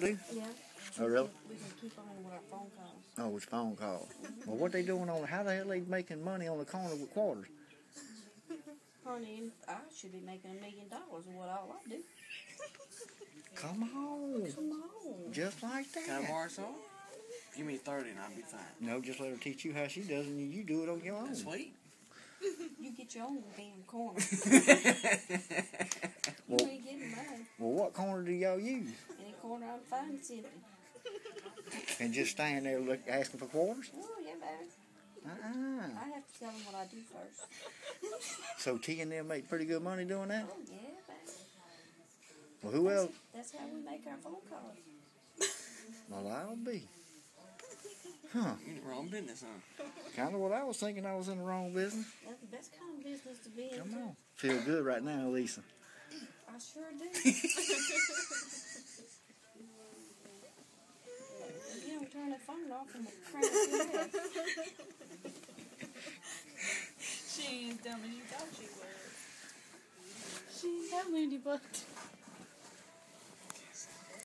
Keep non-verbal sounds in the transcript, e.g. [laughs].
Do? Yeah. Oh, really? We can keep on with our phone calls. Oh, it's phone calls. [laughs] Well, what they doing on? How the hell they making money on the corner with quarters? [laughs] Honey, I should be making a million dollars with what all I do. [laughs] Come on, Come on. just like that. Can I that. borrow some? Give me 30 and I'll be fine. No, just let her teach you how she does, and you do it on your own. Sweet. You get your own damn corner. Well- you ain't getting mine. Well, what corner do y'all use? Any corner I'm finding is empty. And just stand there look, asking for quarters? Oh, yeah, baby. Uh-uh. I have to tell them what I do first. [laughs] So T and them make pretty good money doing that. Oh, yeah, baby. Well, who else? That's how we make our phone calls. [laughs] Well, I'll be. [laughs] Huh? You in the wrong business, huh? Kind of what I was thinking. I was in the wrong business. That's the best kind of business to be in. Come on. Feel good right now, Lisa. I sure do. You don't turn that phone off and crank your head. She ain't as dumb as you thought she was. She ain't that many bucks.